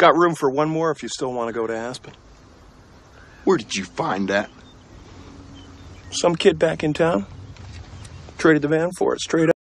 Got room for one more if you still want to go to Aspen. Where did you find that? Some kid back in town traded the van for it straight up.